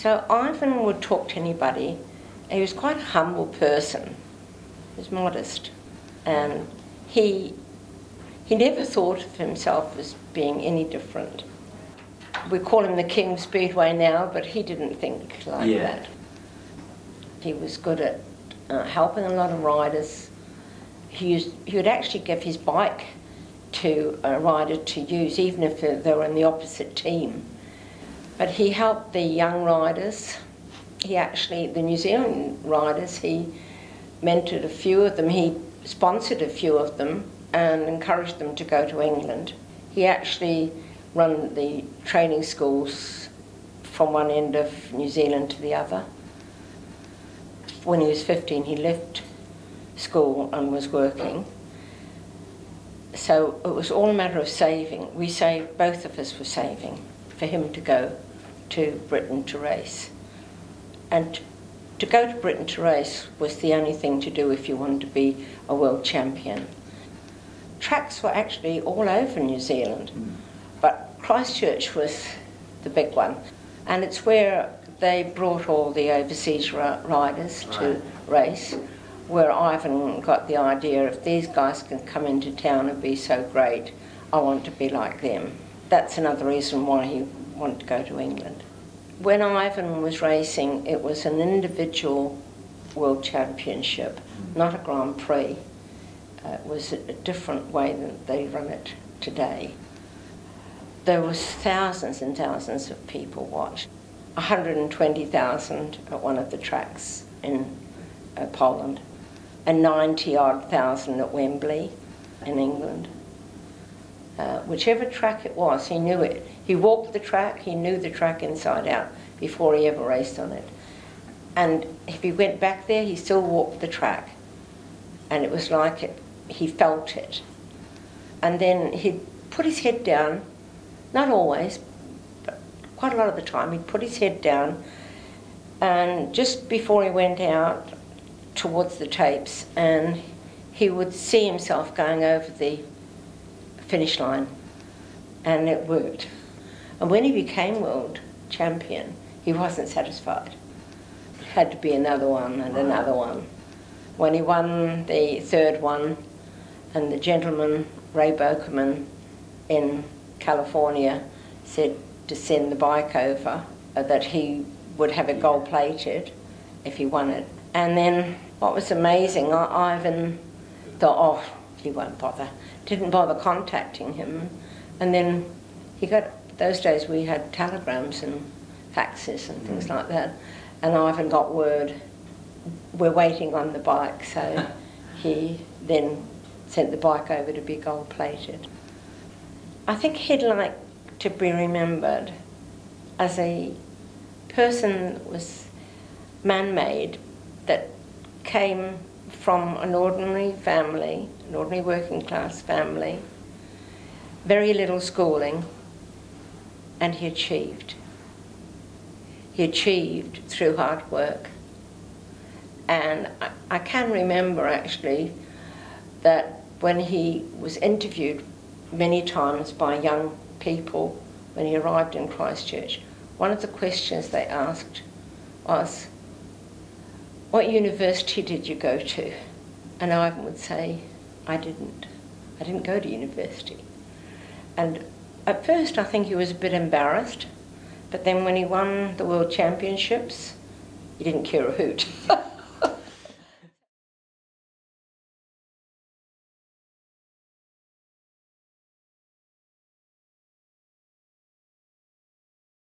So Ivan would talk to anybody. He was quite a humble person. He was modest. And he, he never thought of himself as being any different. We call him the King of Speedway now, but he didn't think like Yeah. that. He was good at uh, helping a lot of riders. He, used, he would actually give his bike to a rider to use, even if they were in the opposite team. But he helped the young riders. He actually, the New Zealand riders, he mentored a few of them. He sponsored a few of them and encouraged them to go to England. He actually run the training schools from one end of New Zealand to the other. When he was 15, he left school and was working. So it was all a matter of saving. We saved, both of us were saving for him to go to Britain to race. And to go to Britain to race was the only thing to do if you wanted to be a world champion. Tracks were actually all over New Zealand, hmm. but Christchurch was the big one. And it's where they brought all the overseas ri- riders to race, where Ivan got the idea if these guys can come into town and be so great, I want to be like them. That's another reason why he wanted to go to England. When Ivan was racing, it was an individual world championship, not a Grand Prix. Uh, it was a, a different way than they run it today. There was thousands and thousands of people watched. 120,000 at one of the tracks in uh, Poland, and 90 odd thousand at Wembley in England. Uh, whichever track it was, he knew it. He walked the track, he knew the track inside out before he ever raced on it. And if he went back there, he still walked the track. And it was like it, he felt it. And then he'd put his head down, not always, but quite a lot of the time, he'd put his head down, and just before he went out towards the tapes, and he would see himself going over the finish line, and it worked. And when he became world champion, he wasn't satisfied. It had to be another one and another one. When he won the third one, and the gentleman, Ray Bokelman, in California, said to send the bike over, uh, that he would have it gold plated if he won it. And then what was amazing, I- Ivan thought, oh, he won't bother. Didn't bother contacting him. And then he got, those days we had telegrams and faxes and things mm. like that. And Ivan got word, we're waiting on the bike. So he then sent the bike over to be gold plated. I think he'd like to be remembered as a person that was man made, that came from an ordinary family, an ordinary working class family, very little schooling, and he achieved. He achieved through hard work. And I, I can remember actually that when he was interviewed many times by young people when he arrived in Christchurch, one of the questions they asked was, What university did you go to? And Ivan would say, I didn't. I didn't go to university. And at first I think he was a bit embarrassed, but then when he won the world championships, he didn't care a hoot.